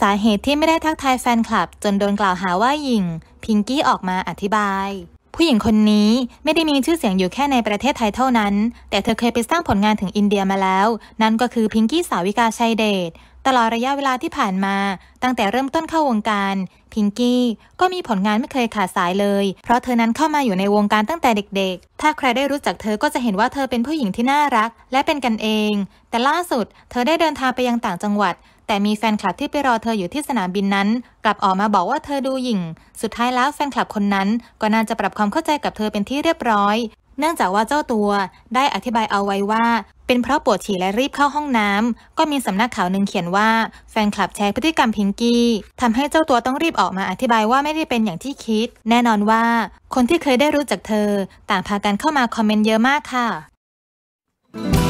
สาเหตุที่ไม่ได้ทักทายแฟนคลับ จนโดนกล่าวหาว่าหยิ่ง พิงกี้ออกมาอธิบาย ผู้หญิงคนนี้ไม่ได้มีชื่อเสียงอยู่แค่ในประเทศไทยเท่านั้น แต่เธอเคยไปสร้างผลงานถึงอินเดียมาแล้ว นั่นก็คือพิงกี้สาวิกาชัยเดช ตลอดระยะเวลาที่ผ่านมา ตั้งแต่เริ่มต้นเข้าวงการ พิงกี้ก็มีผลงานไม่เคยขาดสายเลย เพราะเธอนั้นเข้ามาอยู่ในวงการตั้งแต่เด็กๆ ถ้าใครได้รู้จักเธอก็จะเห็นว่าเธอเป็นผู้หญิงที่น่ารัก และเป็นกันเอง แต่ล่าสุด เธอได้เดินทางไปยังต่างจังหวัด แต่มีแฟนคลับที่ไปรอเธออยู่ที่สนามบินนั้น กลับออกมาบอกว่าเธอดูหยิ่ง สุดท้ายแล้วแฟนคลับคนนั้น ก็น่าจะปรับความเข้าใจกับเธอเป็นที่เรียบร้อย เนื่องจากว่าเจ้าตัวได้อธิบายเอาไว้ว่า เป็นเพราะปวดฉี่และรีบเข้าห้องน้ำก็มีสำนักข่าวหนึ่งเขียนว่าแฟนคลับแชร์พฤติกรรมพิงกี้ทำให้เจ้าตัวต้องรีบออกมาอธิบายว่าไม่ได้เป็นอย่างที่คิด แน่นอนว่า คนที่เคยได้รู้จักเธอ ต่างพากันเข้ามาคอมเมนต์เยอะมากค่ะ